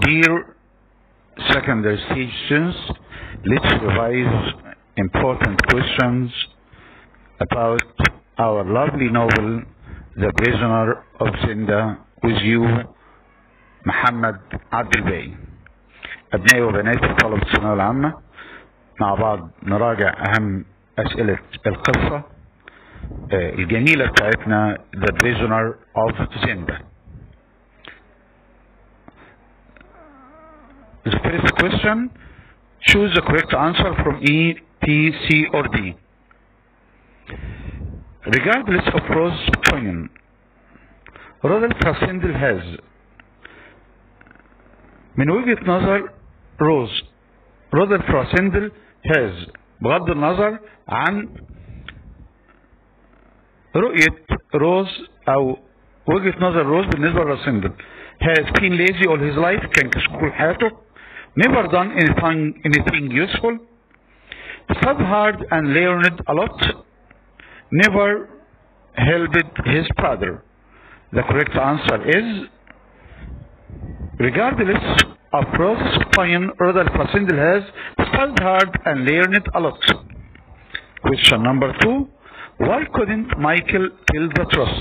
Dear secondary students, let's revise important questions about our lovely novel, The Prisoner of Zenda, with you, محمد عبد الباقي. أبنائي وبناتي طلبة الثانوية العامة مع بعض نراجع أهم أسئلة القصة الجميلة بتاعتنا The Prisoner of Zenda. First question, choose the correct answer from E, T, C, or D. Regardless of Rose's opinion, Rudolf Rassendyll has من وجهة نظر روز رودولف راسندل هاز بغض النظر عن رؤية روز أو وجهة نظر روز بالنسبة لراسندل has been lazy all his life كان كشكول حياته never done anything, anything useful, studied hard and learned a lot, never helped his brother. The correct answer is regardless of process fine, Rudolf Rassendyll has studied hard and learned a lot. Question number two. Why couldn't Michael tell the truth؟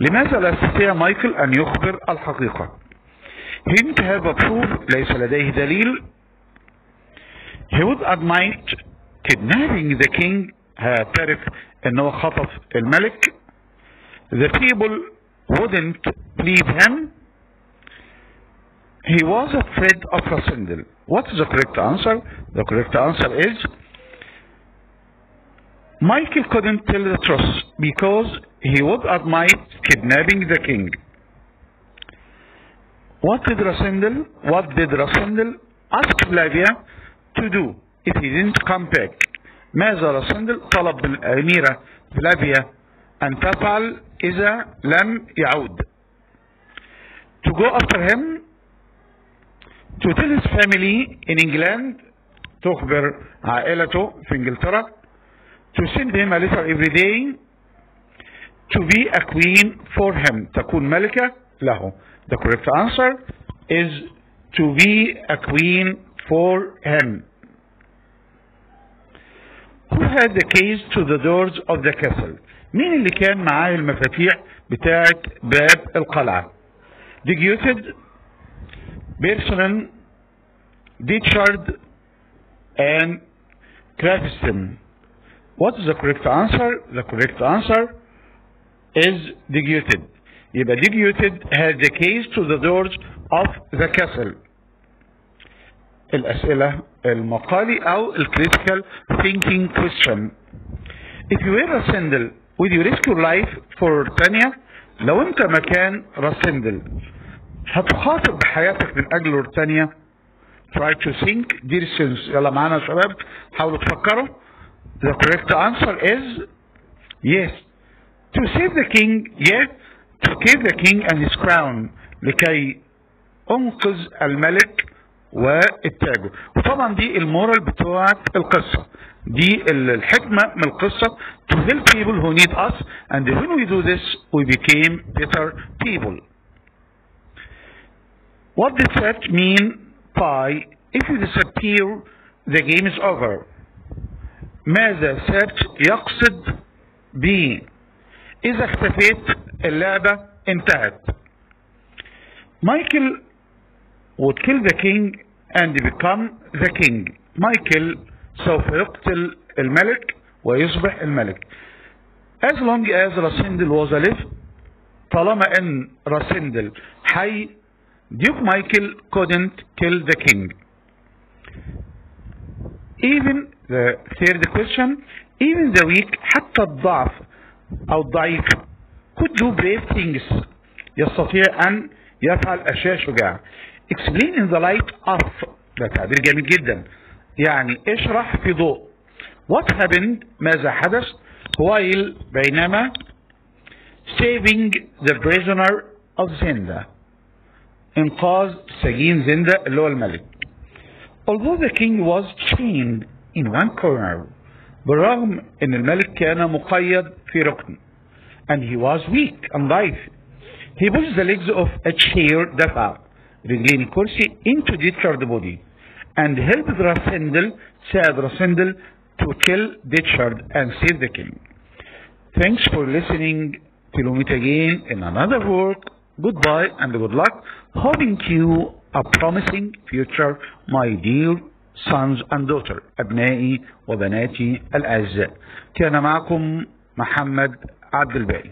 لماذا لا يستطيع مايكل أن يخبر الحقيقة؟ didn't have a proof ليس لديه دليل he would admit kidnapping the king هيعترف انه خطف الملك the people wouldn't believe him he was afraid of Rassendel what is the correct answer the correct answer is Michael couldn't tell the truth because he would admit kidnapping the king What did Rassendel what did Rassendel ask Flavia to do if he didn't come back ماذا راسندل طلب من الأميرة فلافيا أن تفعل إذا لم يعود to go after him to tell his family in England تخبر عائلته في انجلترا to send him a letter every day to be a queen for him تكون ملكة له the correct answer is to be a queen for him who had the keys to the doors of the castle مين اللي كان معاه المفاتيح بتاعة باب القلعة Deguted Bertrand Ditchard and Craftston what is the correct answer the correct answer is Deguted يبقى Deguted had the keys to the doors of the castle الأسئلة المقالي أو الكريتيكال thinking question if you were Rassendel would you risk your life for تانية لو انت مكان راسندل هتخاطر بحياتك من اجل روتانيا try to think dear students يلا معانا يا شباب حاولوا تفكروا the correct answer is yes to save the king yes to save the king and his crown لكي انقذ الملك والتاج وطبعا دي المورال بتوعت القصة دي الحكمة من القصة to help people who need us and when we do this we became better people what does that mean by if you disappear the game is over ماذا search يقصد ب إذا اختفيت اللعبة انتهت مايكل would kill the king and become the king مايكل سوف يقتل الملك ويصبح الملك as long as راسندل was alive طالما ان راسندل حي ديوك مايكل couldn't kill the king even the third question even the weak حتى الضعف أو الضعيف could do brave things يستطيع ان يفعل اشياء شجاعة explain in the light of ده تعبير جميل جدا يعني اشرح في ضوء what happened ماذا حدث while بينما saving the prisoner of Zinda انقاذ سجين زندا اللي هو الملك although the king was chained in one corner بالرغم ان الملك كان مقيد في ركن and he was weak and light. He pushed the legs of a chair that are رجلين كرسي into the charred body and helped Rassendyll, Saad Rassendyll to kill the and save the king. Thanks for listening to meet again in another work. Goodbye and good luck. Hoping you a promising future, my dear sons and daughter أبنائي وبناتي الأعزاء كان معكم محمد عبد الباقي.